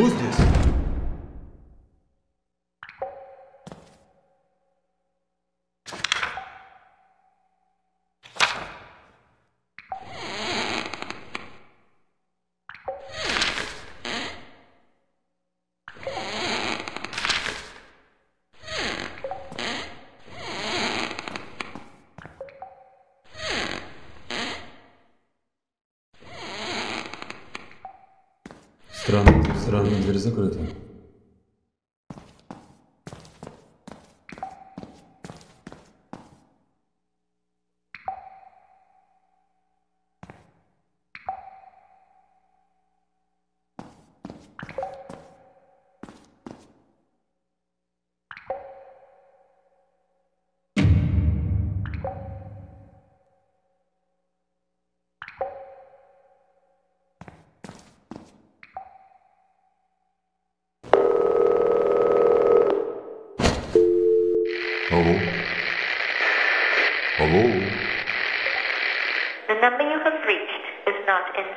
Who's this? Странно, странно, дверь закрыта.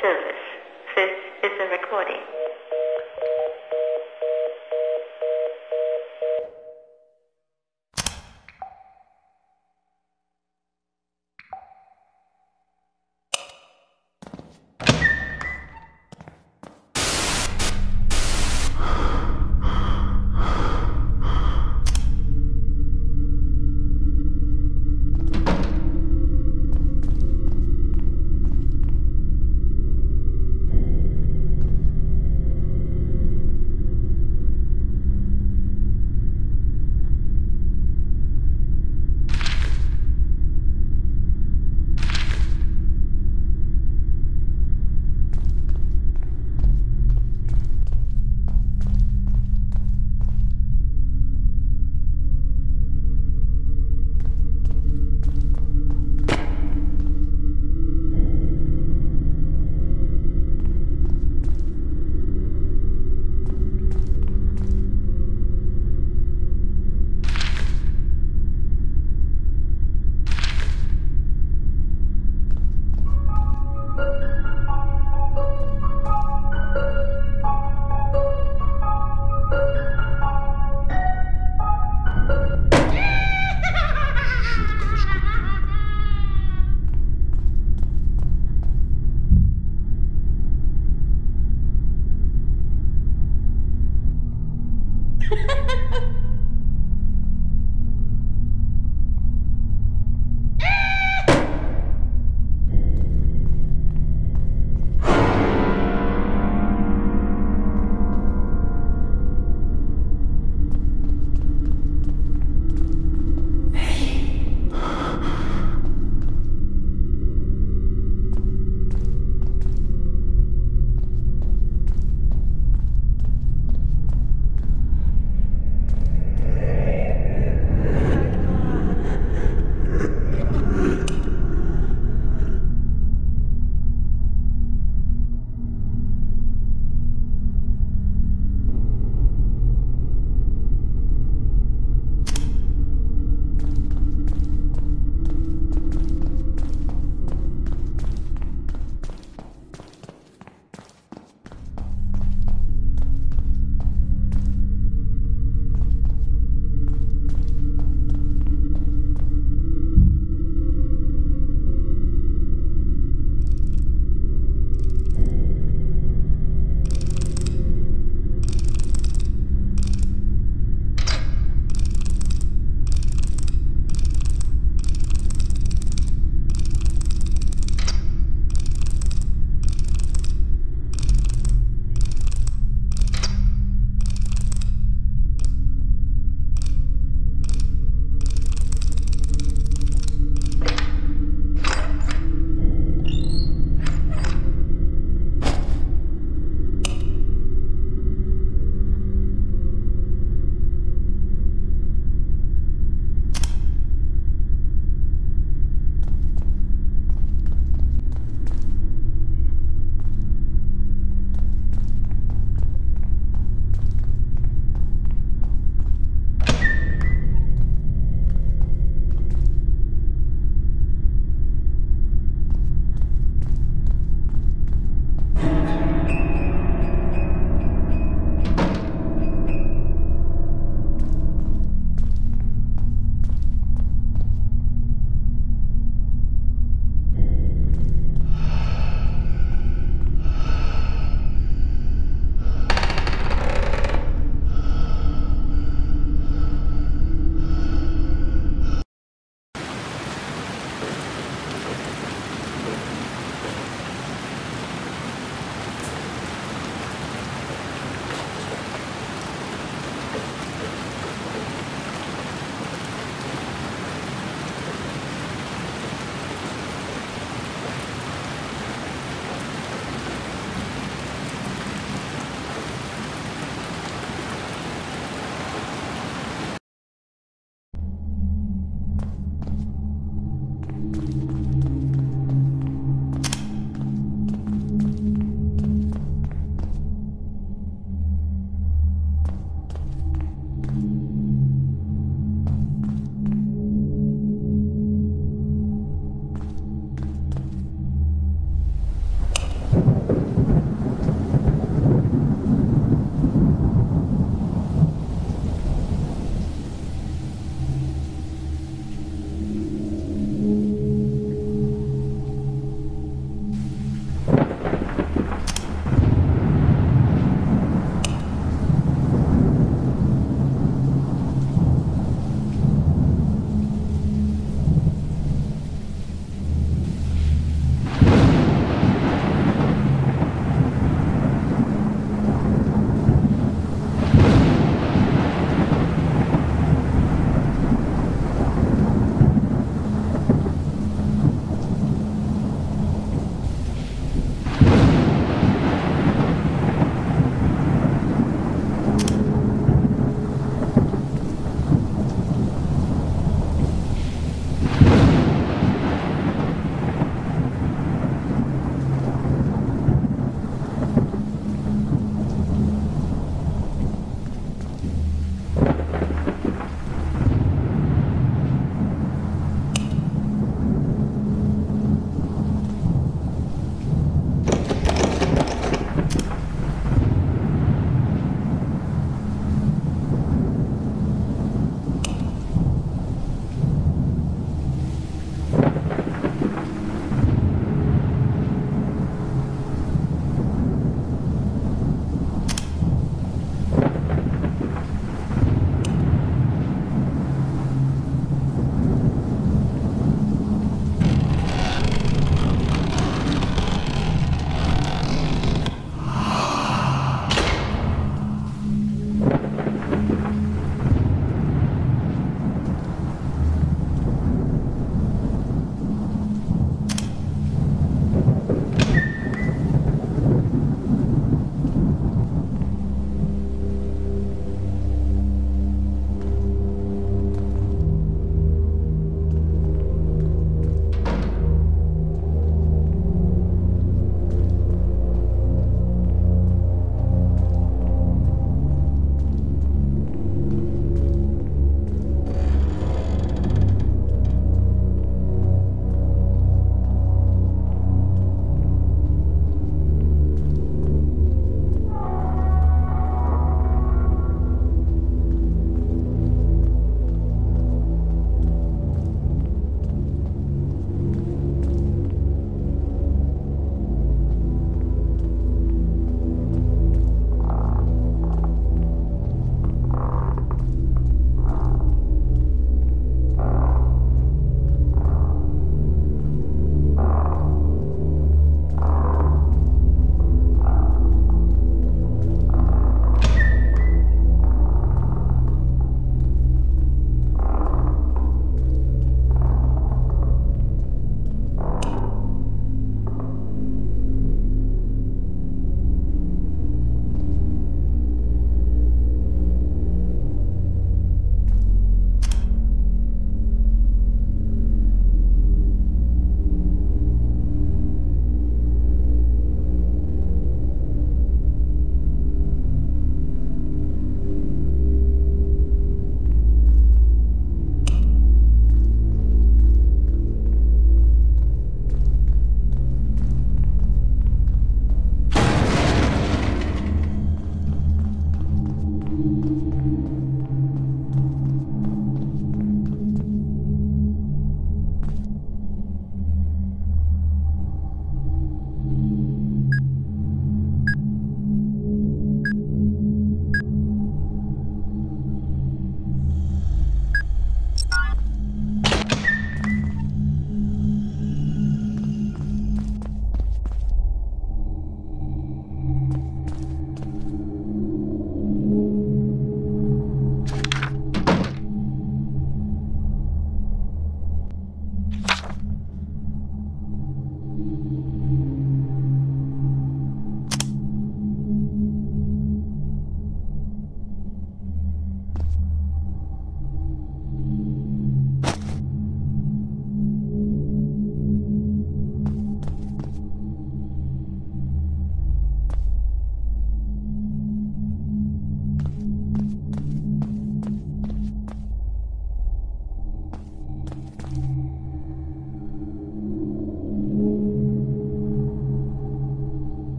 Service. This is a recording.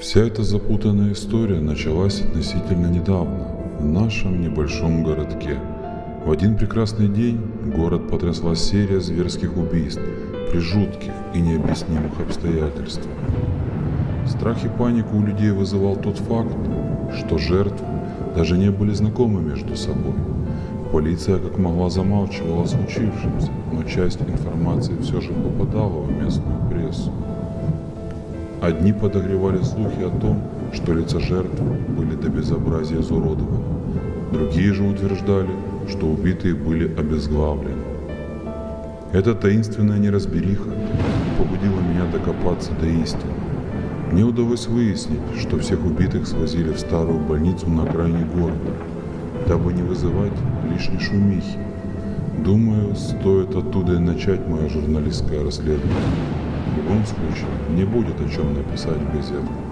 Вся эта запутанная история началась относительно недавно, в нашем небольшом городке. В один прекрасный день город потрясла серия зверских убийств при жутких и необъяснимых обстоятельствах. Страх и панику у людей вызывал тот факт, что жертвы даже не были знакомы между собой. Полиция как могла замалчивала о но часть информации все же попадала в местную. Одни подогревали слухи о том, что лица жертв были до безобразия изуродованы. Другие же утверждали, что убитые были обезглавлены. Эта таинственная неразбериха побудила меня докопаться до истины. Мне удалось выяснить, что всех убитых свозили в старую больницу на окраине города, дабы не вызывать лишней шумихи. Думаю, стоит оттуда и начать мое журналистское расследование. Любом случае, не будет о чем написать в газетах.